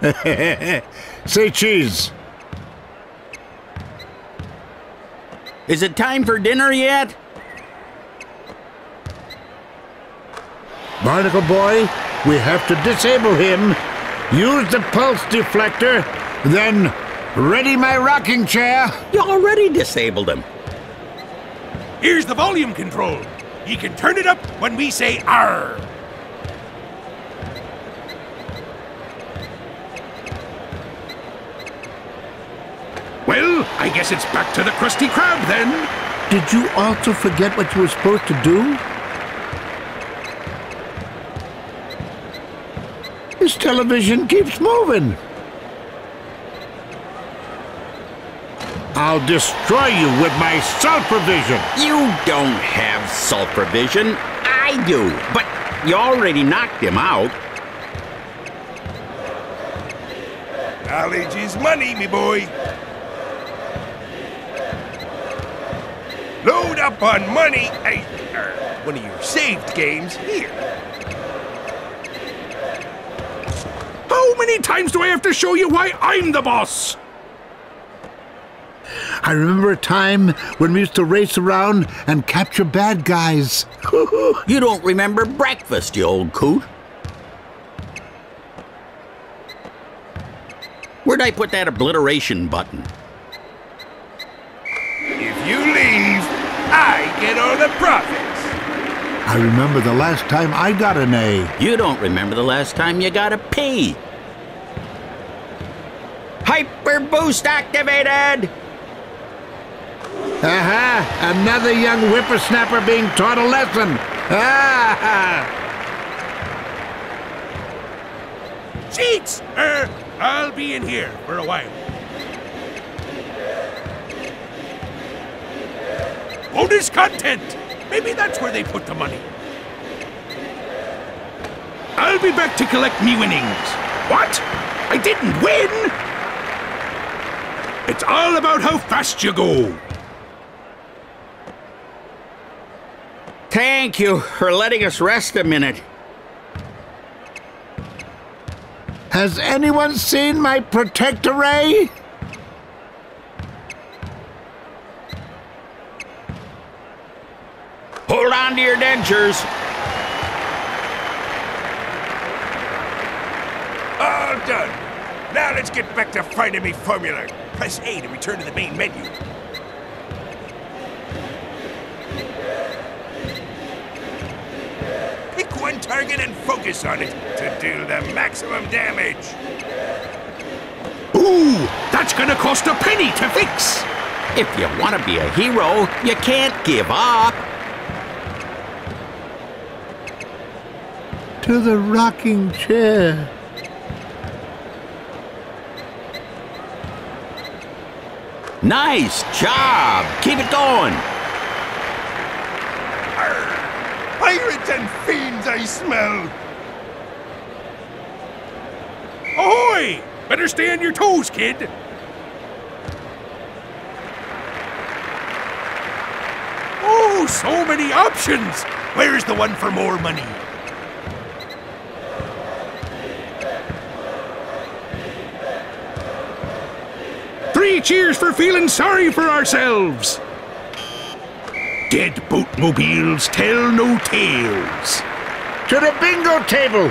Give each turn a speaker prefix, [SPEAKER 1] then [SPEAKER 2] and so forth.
[SPEAKER 1] Say cheese.
[SPEAKER 2] Is it time for dinner yet?
[SPEAKER 1] Barnacle boy, we have to disable him. Use the pulse deflector, then ready my rocking chair.
[SPEAKER 2] You already disabled him.
[SPEAKER 3] Here's the volume control. You can turn it up when we say R. Well, I guess it's back to the Krusty Krab then.
[SPEAKER 1] Did you also forget what you were supposed to do? This television keeps moving. I'll destroy you with my sulfur vision.
[SPEAKER 2] You don't have sulfur vision. I do. But you already knocked him out.
[SPEAKER 3] Knowledge is money, me boy. Up on money. Hey, one of your saved games here. How many times do I have to show you why I'm the boss?
[SPEAKER 1] I remember a time when we used to race around and capture bad guys.
[SPEAKER 2] You don't remember breakfast, you old coot. Where'd I put that obliteration button?
[SPEAKER 3] If you leave, I get the profits.
[SPEAKER 1] I remember the last time I got an A.
[SPEAKER 2] You don't remember the last time you got a P. Hyper boost activated!
[SPEAKER 1] Aha! Another young whippersnapper being taught a lesson. Ah!
[SPEAKER 3] Cheats! Er, I'll be in here for a while. Bonus content! Maybe that's where they put the money. I'll be back to collect me winnings. What? I didn't win? It's all about how fast you go.
[SPEAKER 2] Thank you for letting us rest a minute.
[SPEAKER 1] Has anyone seen my protector ray?
[SPEAKER 2] Hold on to your dentures.
[SPEAKER 3] All done. Now let's get back to finding me formula. Press A to return to the main menu. Pick one target and focus on it to deal the maximum damage. Ooh, that's gonna cost a penny to fix.
[SPEAKER 2] If you want to be a hero, you can't give up.
[SPEAKER 1] To the rocking chair.
[SPEAKER 2] Nice job. Keep it going.
[SPEAKER 3] Pirates and fiends I smell! Ahoy! Better stay on your toes, kid! Oh, so many options! Where's the one for more money? Three cheers for feeling sorry for ourselves! Dead boatmobiles tell no tales.
[SPEAKER 1] To the bingo table.